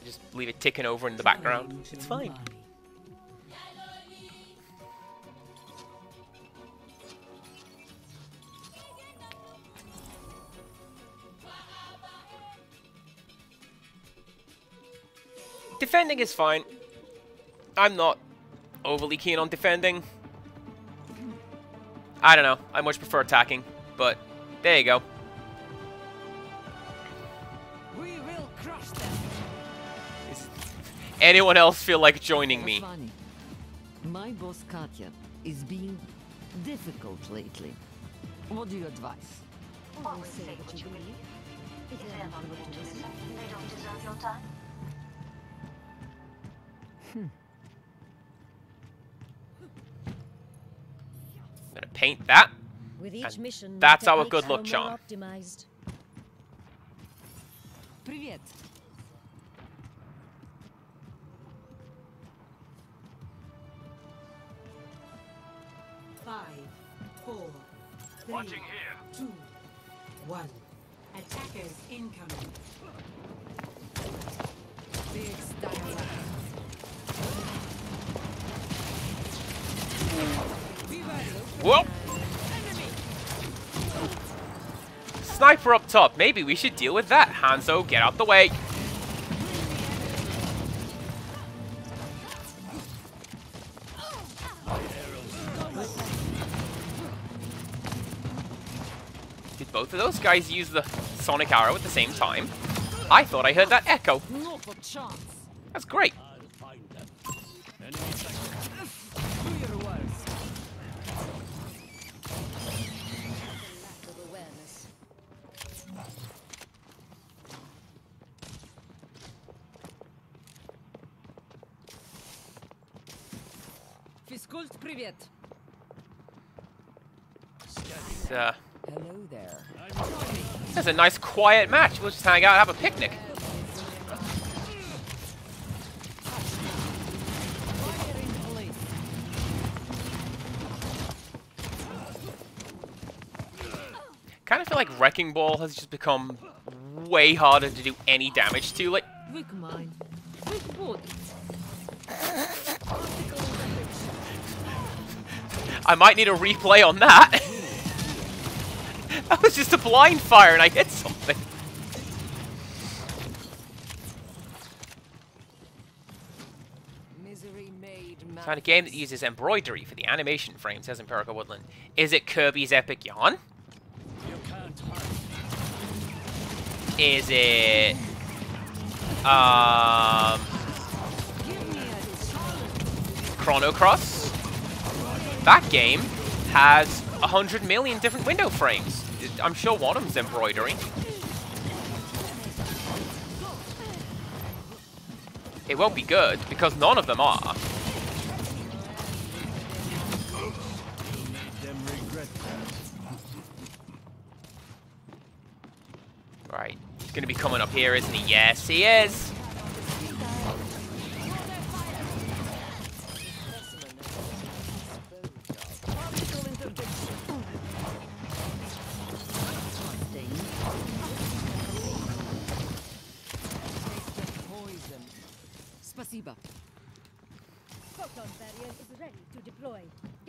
I just leave it ticking over in the background. It's fine. Defending is fine. I'm not overly keen on defending. I don't know. I much prefer attacking, but there you go. We will crush them Is anyone else feel like joining me? Funny. My boss Katya is being difficult lately. What do you advise? Always say what you believe. If they're not willing to listen, they don't deserve your time. I'm gonna paint that. With each And mission, the that's our techniques good are luck more charm. Optimized. Привет. Five, four, three, two, one. Attackers incoming. Big style. Whoop! Sniper up top. Maybe we should deal with that. Hanzo, get out the way. both of those guys use the sonic arrow at the same time? I thought I heard that echo. Not a chance. That's great. Do your worst. Lack of awareness. Физкульт, привет. It's, uh, Hello there. it's a nice quiet match. We'll just hang out and have a picnic. Fire in place. Kind of feel like Wrecking Ball has just become way harder to do any damage to. Like, Weak mind. Weak body. I might need a replay on that. that was just a blind fire and I hit something. Made Found a game that uses embroidery for the animation frame, says Empirical Woodland. Is it Kirby's Epic Yarn? Is it... Um... Give me a challenge. Chrono Cross? That game has a hundred million different window frames. I'm sure one of them's embroidery. It won't be good, because none of them are. Right, he's gonna be coming up here, isn't he? Yes, he is! debuff.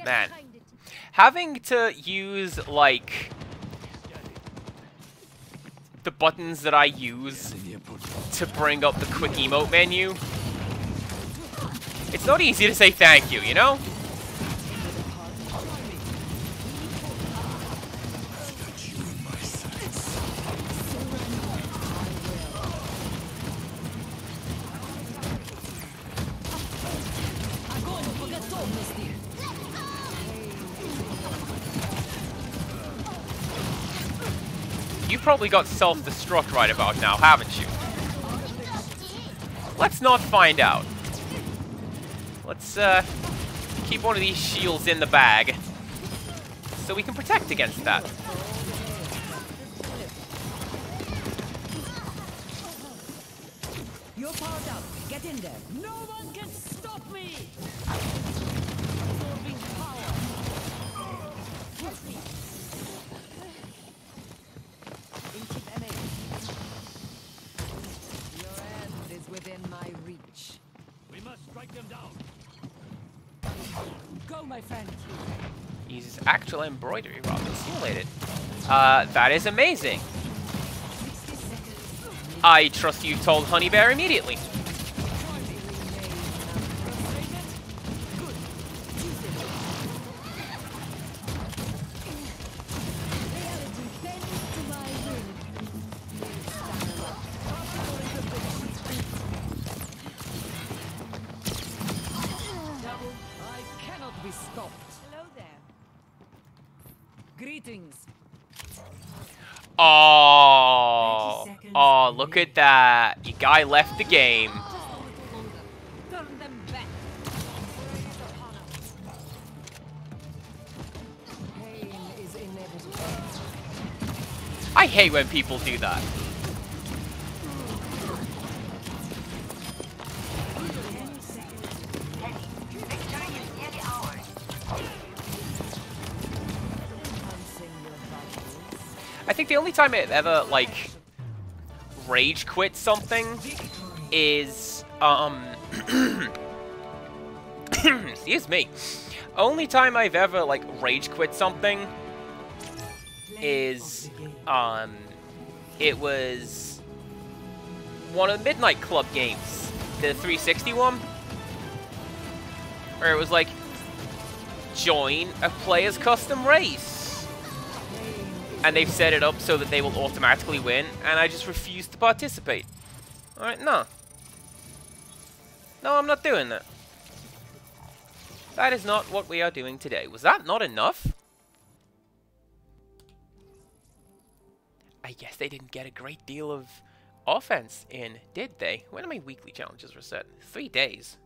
Man, having to use like the buttons that I use to bring up the quick emote menu, it's not easy to say thank you, you know? You've probably got self-destruct right about now, haven't you? Let's not find out. Let's uh, keep one of these shields in the bag so we can protect against that. You're powered up. Get in there. No one can stop me. Absorbing power. Ancient MA. Your end is within within my reach. We must strike them down. Go, my friend. Uses actual embroidery rather simulated. Uh, that is amazing. I trust you told Honey Bear immediately. Be stopped. Greetings. Oh, oh, look at that. Your guy left the game. I hate when people do that. I think the only time it ever, like, rage quit something is, um, excuse me. Only time I've ever, like, rage quit something is, um, it was one of the Midnight Club games, the 360 one, where it was like, join a player's custom race. And they've set it up so that they will automatically win, and I just refuse to participate. Alright, no. No, I'm not doing that. That is not what we are doing today. Was that not enough? I guess they didn't get a great deal of offense in, did they? When are my weekly challenges reset? Three days.